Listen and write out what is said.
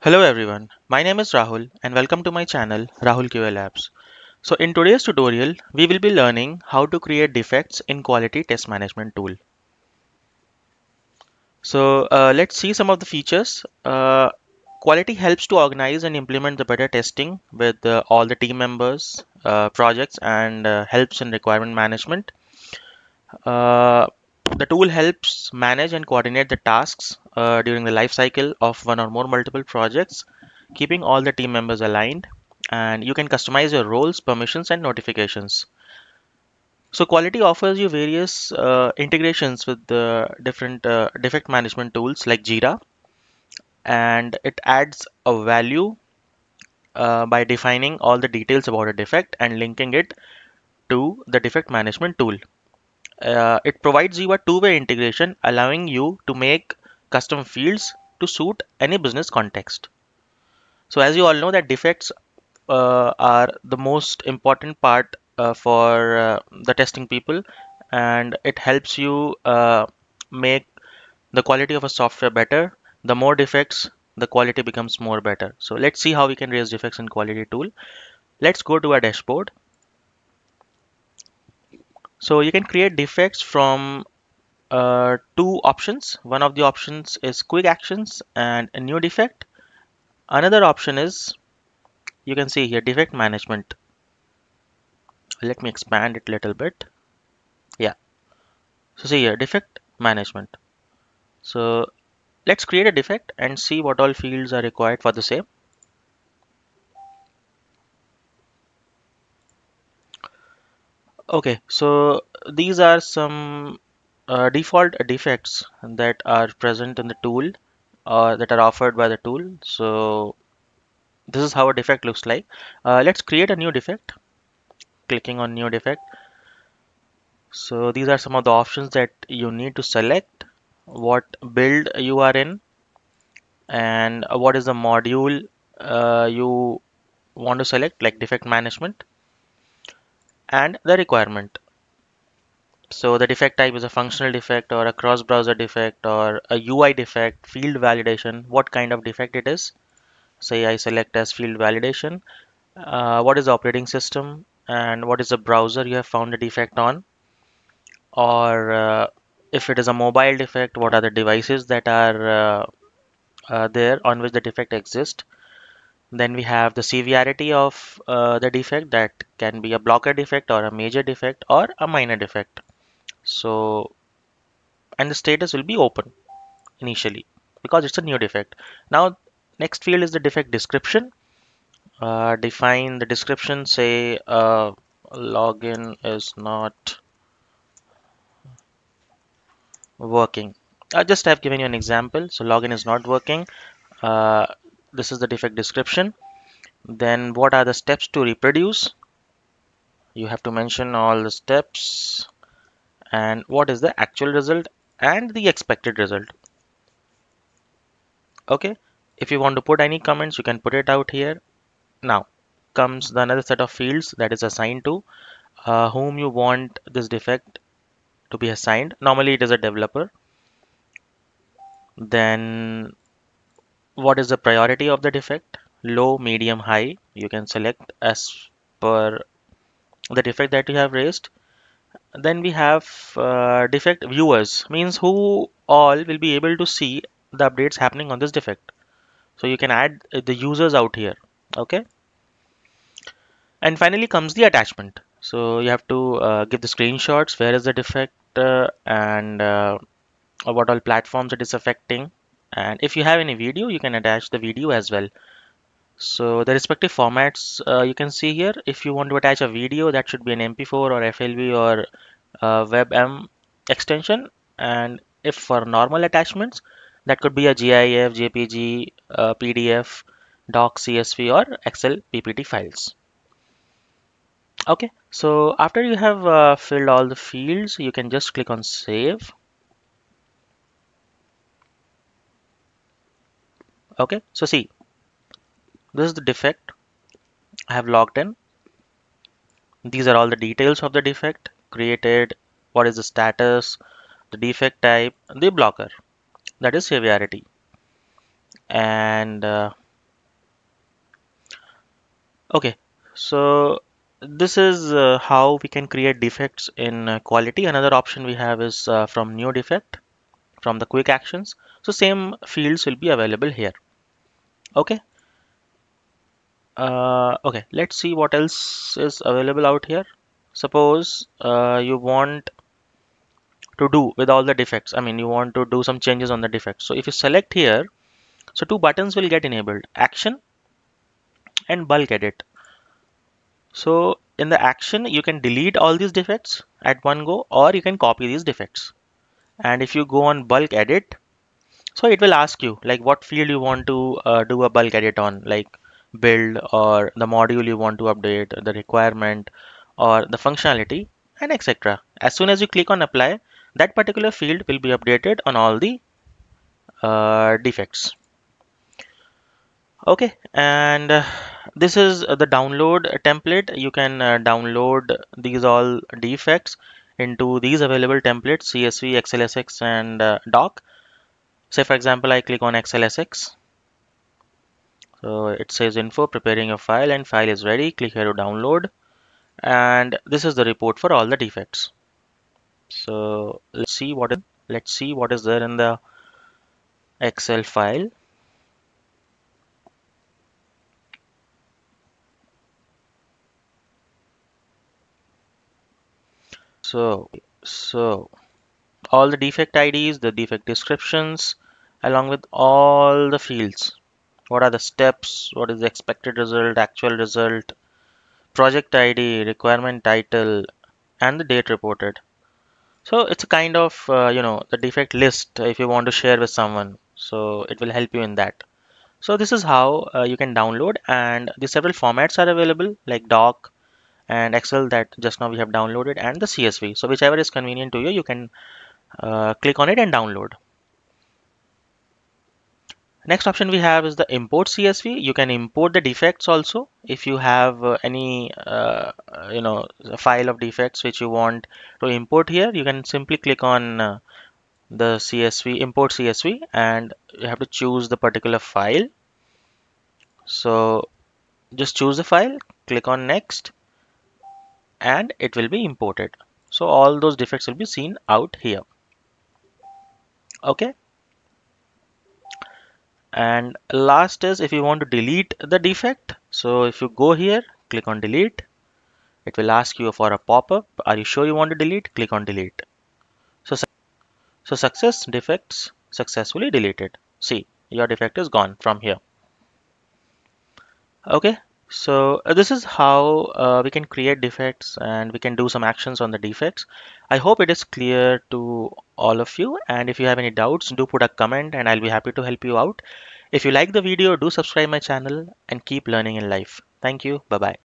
Hello everyone, my name is Rahul and welcome to my channel Rahul QA. So in today's tutorial, we will be learning how to create defects in Kualitee test management tool. So uh, let's see some of the features. Uh, Kualitee helps to organize and implement the better testing with uh, all the team members, uh, projects and uh, helps in requirement management. The tool helps manage and coordinate the tasks uh, during the life cycle of one or more multiple projects, keeping all the team members aligned. And you can customize your roles, permissions, and notifications. So Kualitee offers you various uh, integrations with the different uh, defect management tools like Jira, and it adds a value uh, by defining all the details about a defect and linking it to the defect management tool uh, it provides you a two-way integration allowing you to make custom fields to suit any business context. So as you all know that defects uh, are the most important part uh, for uh, the testing people and it helps you uh, make the quality of a software better. The more defects the quality becomes more better. So let's see how we can raise defects in Kualitee tool. Let's go to our dashboard so you can create defects from uh, two options. One of the options is quick actions and a new defect. Another option is you can see here defect management. Let me expand it a little bit. Yeah. So see here defect management. So let's create a defect and see what all fields are required for the same. Okay, so these are some uh, default defects that are present in the tool or uh, that are offered by the tool. So this is how a defect looks like. Uh, let's create a new defect. Clicking on new defect. So these are some of the options that you need to select what build you are in and what is the module uh, you want to select like defect management and the requirement. So the defect type is a functional defect or a cross-browser defect or a UI defect, field validation, what kind of defect it is. Say I select as field validation. Uh, what is the operating system and what is the browser you have found the defect on? Or uh, if it is a mobile defect, what are the devices that are uh, uh there on which the defect exists? Then we have the severity of uh, the defect that can be a blocker defect or a major defect or a minor defect. So, and the status will be open initially because it's a new defect. Now, next field is the defect description. Uh, define the description, say uh, login is not working. I just have given you an example. So login is not working. Uh, this is the defect description. Then what are the steps to reproduce? You have to mention all the steps. And what is the actual result and the expected result? Okay. If you want to put any comments you can put it out here. Now comes the another set of fields that is assigned to uh, whom you want this defect to be assigned. Normally it is a developer. Then what is the priority of the defect low medium high you can select as per the defect that you have raised. Then we have uh, defect viewers. Means who all will be able to see the updates happening on this defect. So you can add the users out here okay? And finally comes the attachment. So you have to uh, give the screenshots where is the defect uh, and uh, what all platforms it is affecting and if you have any video you can attach the video as well. So the respective formats uh, you can see here. If you want to attach a video that should be an mp4 or flv or uh, webm extension. And if for normal attachments that could be a gif jpg uh, pdf doc csv or excel ppt files. Okay. So after you have uh, filled all the fields you can just click on save okay so see this is the defect I have logged in these are all the details of the defect created what is the status the defect type the blocker that is severity and uh, Okay, so this is uh, how we can create defects in uh, Kualitee. Another option we have is uh, from new defect from the quick actions. So same fields will be available here. Okay. Uh, okay, let's see what else is available out here. Suppose uh, you want to do with all the defects. I mean, you want to do some changes on the defects. So if you select here, so two buttons will get enabled, action and bulk edit. So in the action, you can delete all these defects at one go, or you can copy these defects. And if you go on bulk edit, so it will ask you like what field you want to uh, do a bulk edit on, like build or the module you want to update, the requirement or the functionality and etc. As soon as you click on apply, that particular field will be updated on all the uh, defects. Okay, and uh, this is the download template. You can uh, download these all defects into these available templates CSV, XLSX, and uh, doc. Say for example, I click on XLSX. So it says info preparing a file and file is ready. Click here to download. And this is the report for all the defects. So let's see what is, let's see what is there in the Excel file. So, so all the defect IDs, the defect descriptions, along with all the fields. What are the steps? What is the expected result, actual result, project ID, requirement title, and the date reported. So it's a kind of, uh, you know, the defect list if you want to share with someone. So it will help you in that. So this is how uh, you can download and the several formats are available like doc and Excel that just now we have downloaded and the CSV. So whichever is convenient to you, you can uh, click on it and download. Next option we have is the import CSV. You can import the defects also if you have uh, any uh, you know file of defects which you want to import here. You can simply click on uh, the CSV import CSV and you have to choose the particular file. So just choose the file, click on next and it will be imported. So all those defects will be seen out here. Okay. And last is if you want to delete the defect so if you go here click on delete. It will ask you for a pop-up. Are you sure you want to delete? Click on delete. So so success defects successfully deleted. See your defect is gone from here. Okay so uh, this is how uh, we can create defects and we can do some actions on the defects. I hope it is clear to all of you and if you have any doubts do put a comment and I'll be happy to help you out. If you like the video do subscribe my channel and keep learning in life. Thank you. Bye bye.